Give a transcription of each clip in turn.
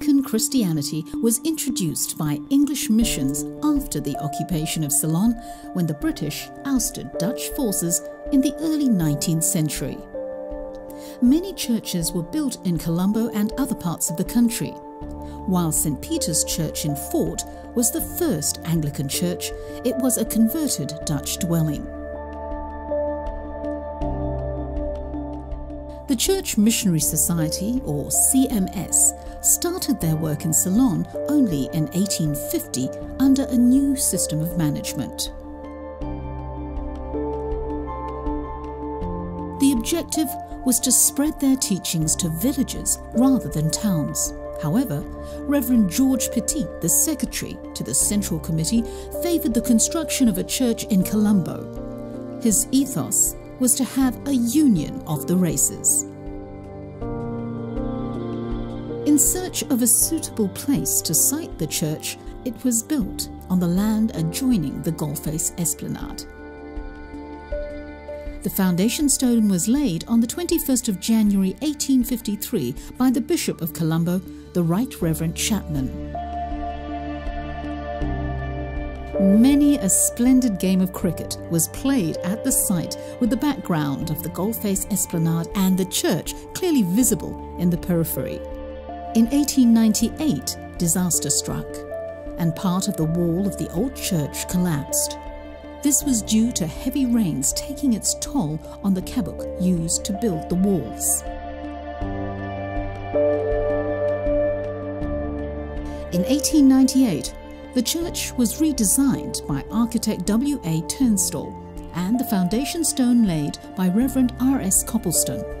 Anglican Christianity was introduced by English missions after the occupation of Ceylon when the British ousted Dutch forces in the early 19th century. Many churches were built in Colombo and other parts of the country. While St. Peter's Church in Fort was the first Anglican church, it was a converted Dutch dwelling. The Church Missionary Society, or CMS, started their work in Ceylon only in 1850 under a new system of management. The objective was to spread their teachings to villages rather than towns. However, Reverend George Pettitt, the secretary to the Central Committee, favoured the construction of a church in Colombo. His ethos was to have a union of the races. In search of a suitable place to site the church, it was built on the land adjoining the Galle Face Esplanade. The foundation stone was laid on the 21st of January 1853 by the Bishop of Colombo, the Right Reverend Chapman. Many a splendid game of cricket was played at the site with the background of the Galle Face Esplanade and the church clearly visible in the periphery. In 1898, disaster struck and part of the wall of the old church collapsed. This was due to heavy rains taking its toll on the kabuk used to build the walls. In 1898, the church was redesigned by architect W. A. Tunstall and the foundation stone laid by Reverend R. S. Copleston.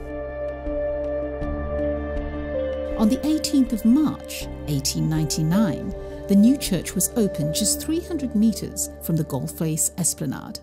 On the 18th of March 1899, the new church was opened just 300 metres from the Galle Face Esplanade.